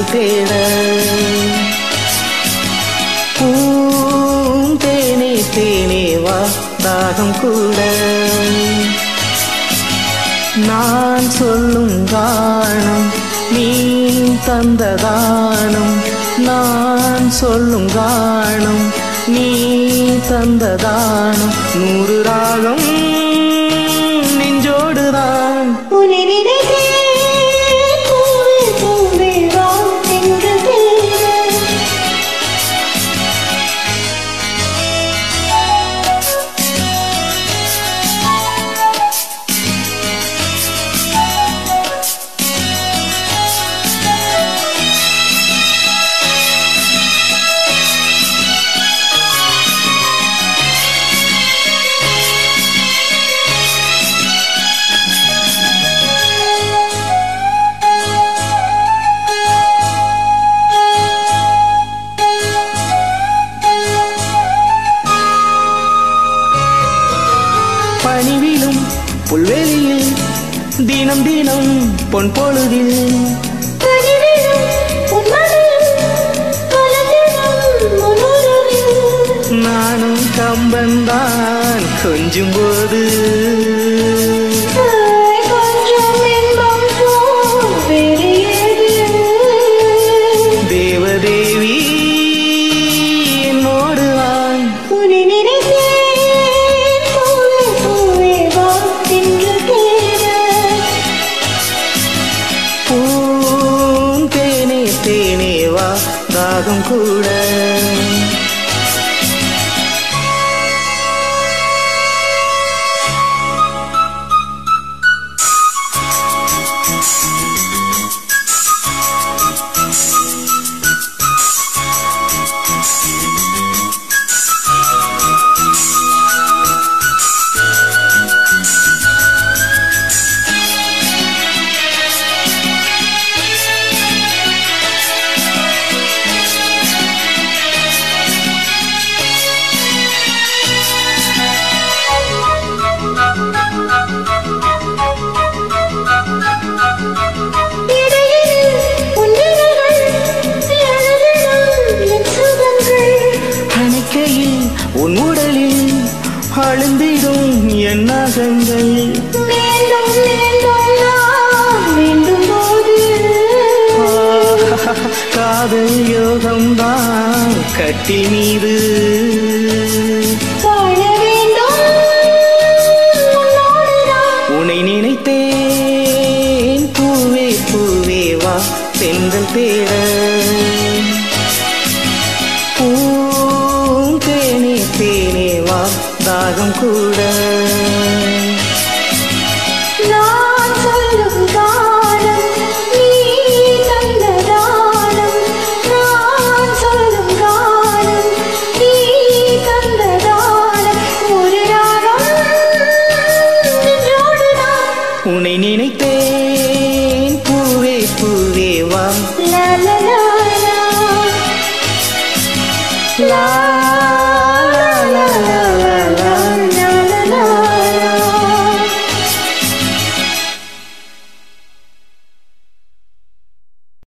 நான் தேட பூம் தேனே தேனே வா தாகம் கூட. நான் சொல்லும் காணம் நீ தந்த தானம். நான் சொல்லும் காணம் நீ தந்த தானம். நூறு ராகம் நெஞ்சோடுதான் உன்னை புல்வெளியில் தினம் தினம் பொன் பொழுதில். கனிவிலும் உன்மடியில் கலந்திடும் நானும் கம்பன்தான் கொஞ்சும் போது தேனே தாகம் கூட. கட்டில் மீது. உன்னை நினைத்தேன். பூவே பூவே வா தென்றல் தேட. பூம் தேனே தேனே வா தாகம் கூட.